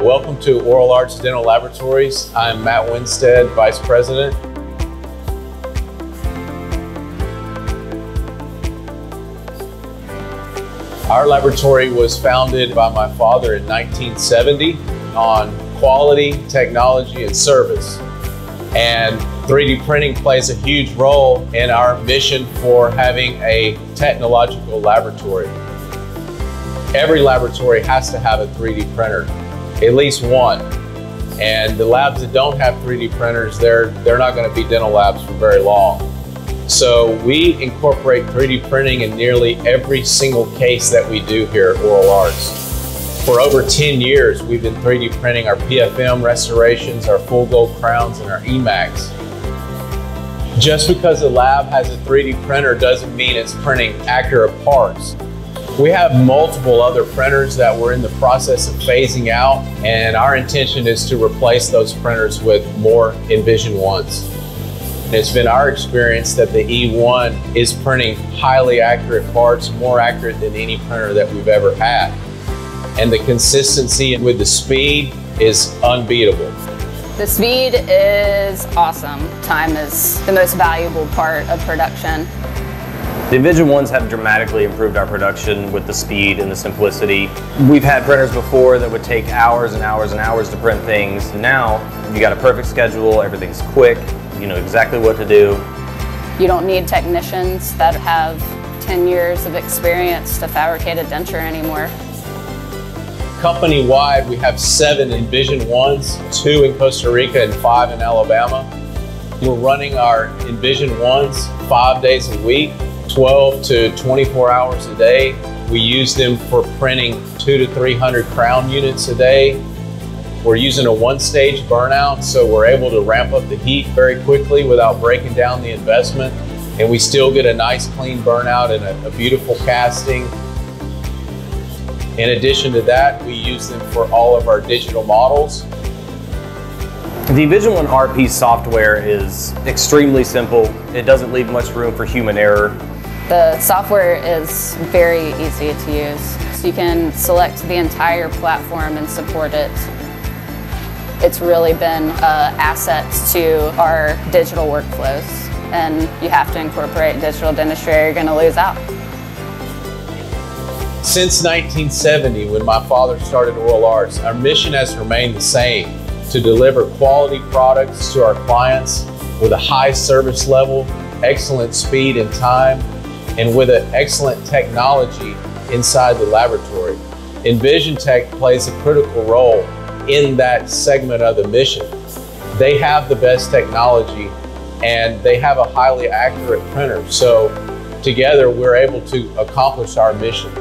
Welcome to Oral Arts Dental Laboratories. I'm Matt Winstead, Vice President. Our laboratory was founded by my father in 1970 on quality, technology, and service. And 3D printing plays a huge role in our mission for having a technological laboratory. Every laboratory has to have a 3D printer, at least one. And the labs that don't have 3D printers, they're, they're not going to be dental labs for very long. So we incorporate 3D printing in nearly every single case that we do here at Oral Arts. For over 10 years, we've been 3D printing our PFM restorations, our full gold crowns, and our EMAX. Just because a lab has a 3D printer doesn't mean it's printing accurate parts. We have multiple other printers that we're in the process of phasing out, and our intention is to replace those printers with more Envision Ones. It's been our experience that the E1 is printing highly accurate parts, more accurate than any printer that we've ever had. And the consistency with the speed is unbeatable. The speed is awesome. Time is the most valuable part of production. The Envision Ones have dramatically improved our production with the speed and the simplicity. We've had printers before that would take hours and hours and hours to print things. Now, you got a perfect schedule, everything's quick, you know exactly what to do. You don't need technicians that have 10 years of experience to fabricate a denture anymore. Company-wide, we have seven Envision Ones, two in Costa Rica and five in Alabama. We're running our Envision 1s five days a week, 12 to 24 hours a day. We use them for printing two to 300 crown units a day we're using a one-stage burnout, so we're able to ramp up the heat very quickly without breaking down the investment. And we still get a nice clean burnout and a, a beautiful casting. In addition to that, we use them for all of our digital models. The Envision One RP software is extremely simple. It doesn't leave much room for human error. The software is very easy to use. So you can select the entire platform and support it it's really been uh, assets to our digital workflows and you have to incorporate digital dentistry or you're going to lose out. Since 1970, when my father started Oral Arts, our mission has remained the same, to deliver quality products to our clients with a high service level, excellent speed and time, and with an excellent technology inside the laboratory. EnvisionTEC plays a critical role in that segment of the mission. They have the best technology and they have a highly accurate printer. So together we're able to accomplish our mission.